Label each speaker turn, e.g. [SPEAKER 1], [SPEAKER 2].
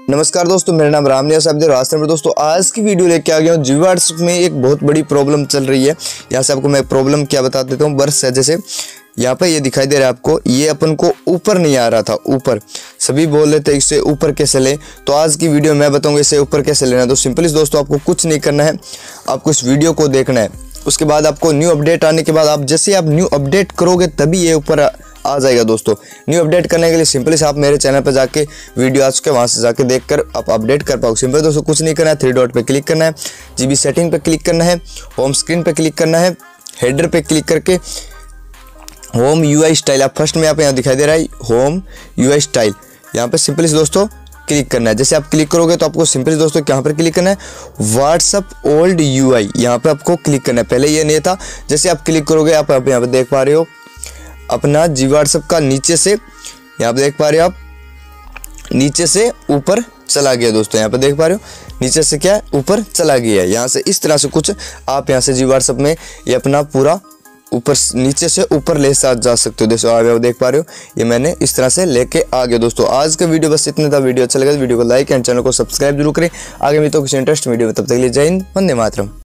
[SPEAKER 1] नमस्कार दोस्तों, मेरा नाम रामनिया साहब रास्ते में। दोस्तों, आज की वीडियो लेके आ गया हूँ जीवार्स में एक बहुत बड़ी प्रॉब्लम चल रही है। यहाँ से आपको मैं प्रॉब्लम क्या बता देता हूँ बर्स है जैसे। यहाँ पे ये दिखाई दे रहा है आपको, ये अपन को ऊपर नहीं आ रहा था, ऊपर। सभी बोल रहे थे इससे ऊपर कैसे लें? तो आज की वीडियो मैं बताऊँगा इसे ऊपर कैसे लेना तो सिंपली दोस्तों, आपको कुछ नहीं करना है, आपको इस वीडियो को देखना है। उसके बाद आपको न्यू अपडेट आने के बाद आप जैसे आप न्यू अपडेट करोगे, तभी ये ऊपर आ जाएगा दोस्तों। न्यू अपडेट करने के लिए सिंपली से आप मेरे चैनल पर जाके वीडियो आ चुके वहाँ से जाके देख कर आप अपडेट कर पाओगे। सिंपल दोस्तों, कुछ नहीं करना है थ्री डॉट पे क्लिक करना है जीबी सेटिंग पे क्लिक करना है होम स्क्रीन पे क्लिक करना है हेडर पे क्लिक करके होम यूआई स्टाइल आप फ़र्स्ट में आप यहाँ दिखाई दे रहा है होम यू स्टाइल यहाँ पे सिंपली दोस्तों क्लिक करना है। जैसे आप क्लिक करोगे तो आपको सिंपली दोस्तों यहाँ पर क्लिक करना है व्हाट्सअप ओल्ड यू आई यहाँ पर आपको क्लिक करना है। पहले ये नहीं था, जैसे आप क्लिक करोगे, आप यहाँ पर देख पा रहे हो अपना जी का नीचे से, यहाँ पे देख पा रहे हो आप, नीचे से ऊपर चला गया दोस्तों, यहाँ पे देख पा रहे हो, नीचे से क्या है, ऊपर चला गया है। यहाँ से इस तरह से कुछ आप यहाँ से जी में ये अपना पूरा ऊपर नीचे से ऊपर ले साथ जा सकते हो। दोस्तों आप देख पा रहे हो, ये मैंने इस तरह से लेके आ गया दोस्तों। आज का वीडियो बस इतना था, वीडियो अच्छा लगा तो वीडियो को लाइक एंड चैनल को सब्सक्राइब ज़रूर करें। आगे भी तो कुछ इंटरेस्ट वीडियो में, तब तक लिए जय हिंद, वंदे मातरम।